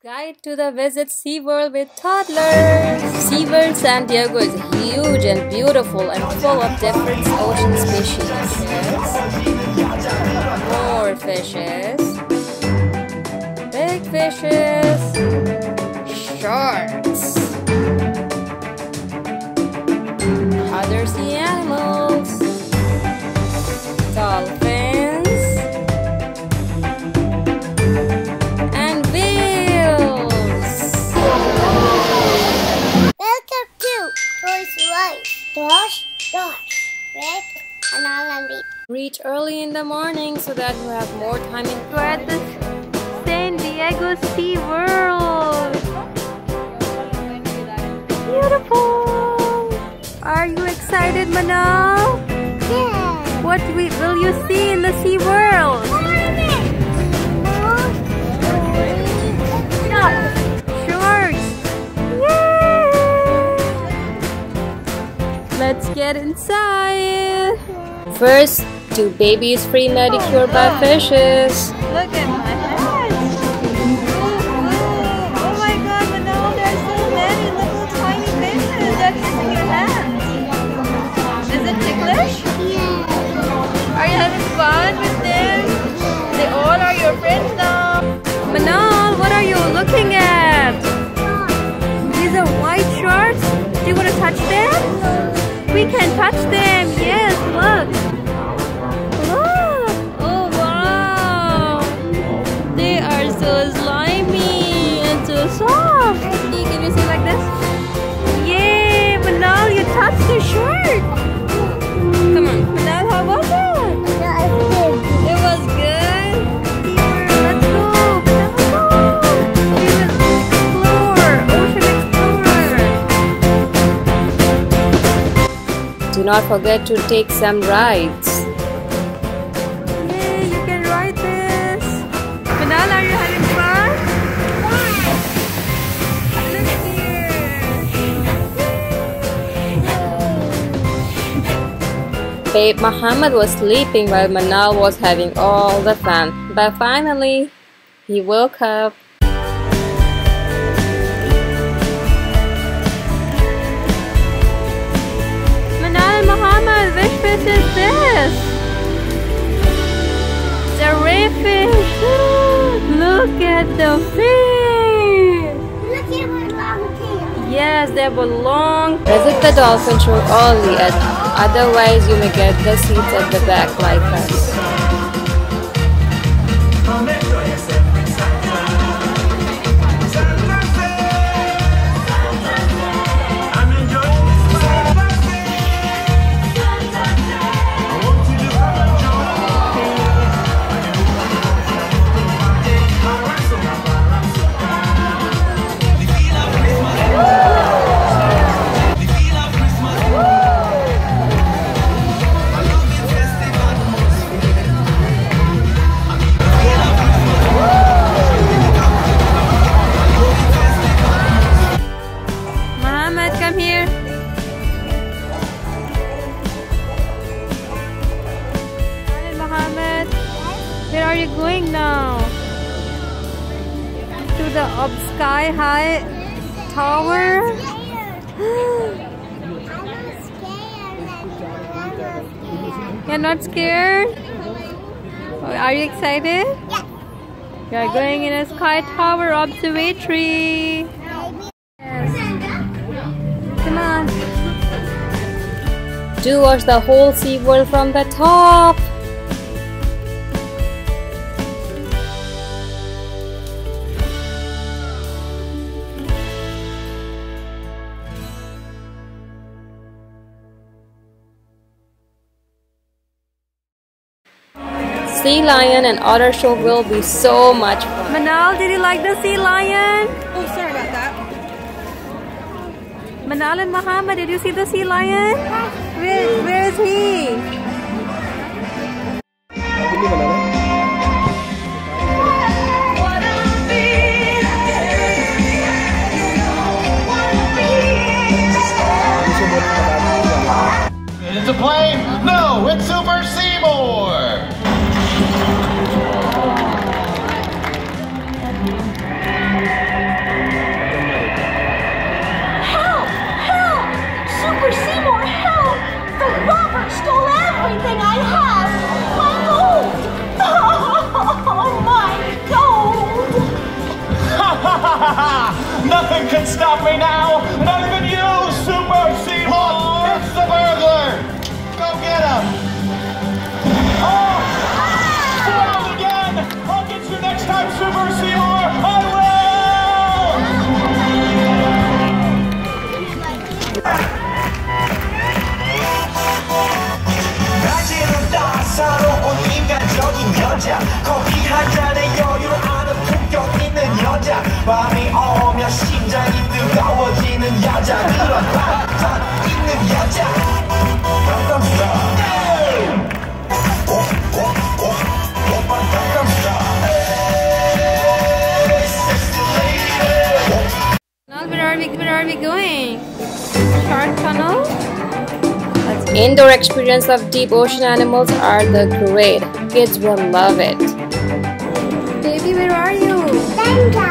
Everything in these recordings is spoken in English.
Guide to the Visit SeaWorld with toddlers. SeaWorld San Diego is huge and beautiful and full of different ocean species. More fishes. Big fishes. Sharks. Other sea animals. Reach early in the morning so that you have more time in We're at the San Diego Sea World. Beautiful. Are you excited, Manaal? Yeah. What we, will you see in the Sea World? Let's get inside. First, do babies free manicure by oh, fishes. Look at my head. Oh my god, Manaal, there's so many little tiny fishes that kissing your hands. Is it ticklish? Are you having fun with them? They all are your friends now. Manaal, what are you looking at? These are white sharks. Do you want to touch them? We can touch them. You touched the shark. Come on, Manaal, how was it? It was good. Let's go. Let's go. Ocean Explorer. Do not forget to take some rides. Here. Babe Muhammad was sleeping while Manaal was having all the fun. But finally, he woke up. Manaal Muhammad, which fish is this? The ray fish. Look at the fish. Look at my long tail. Yes, they have a long. Visit the dolphin show early, and otherwise you may get the seats at the back like us. The up sky high tower. You're not scared? Are you excited? Yeah. We are going in a sky tower observatory. Yes. Come on. Do watch the whole SeaWorld from the top. Sea lion and otter show will be so much fun. Manaal, did you like the sea lion? Oh, sorry about that. Manaal and Muhammad, did you see the sea lion? Where, where is he? It's a plane? Nothing can stop me now. Not 심장이 뜨거워지는 여자 그런 반전 있는 여자 Gangnam Style 오, 오, 오, 오빠 Gangnam Style Hey, sexy lady Now where are we where are we going? Shark tunnel? Indoor experience of deep ocean animals are the great. Kids will love it. Baby, where are you? Tunnel?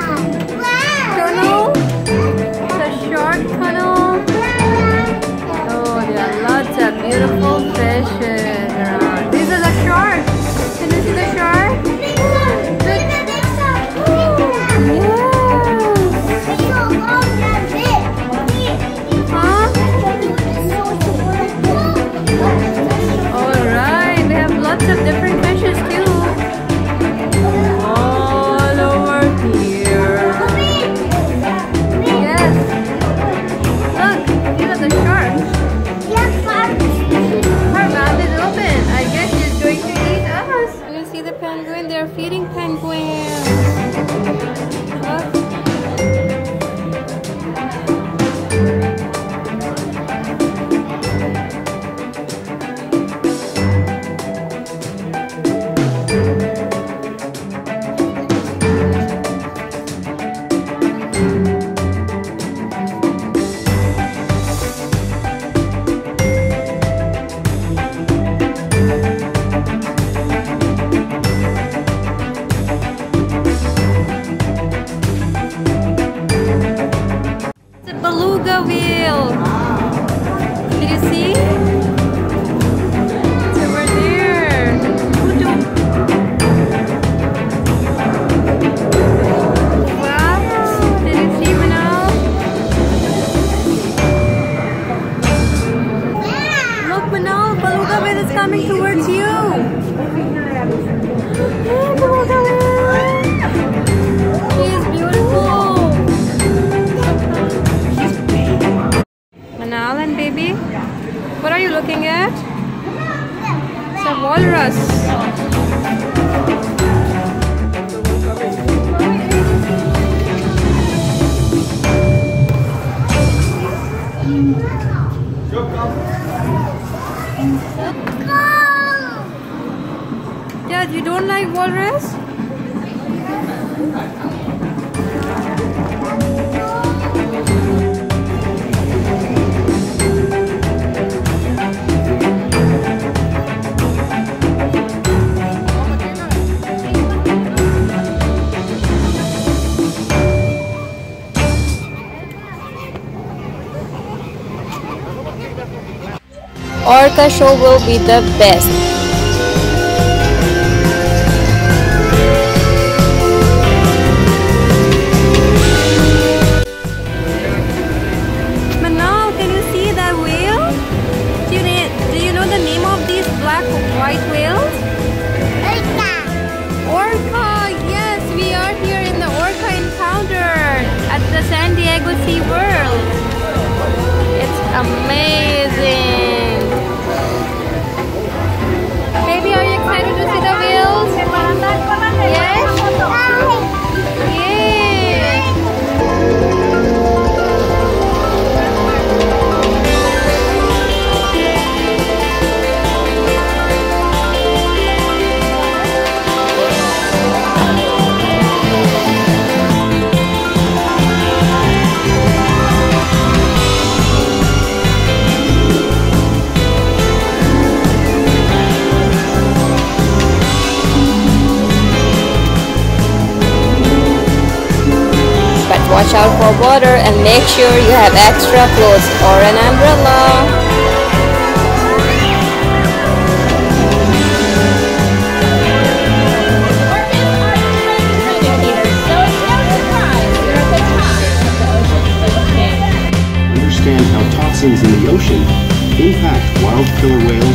Coming towards you. She's beautiful. Manaal and baby, what are you looking at? It's a walrus. You don't like walrus? Orca show will be the best. Sea World. It's amazing. for water and make sure you have extra clothes or an umbrella. Understand how toxins in the ocean impact wild killer whales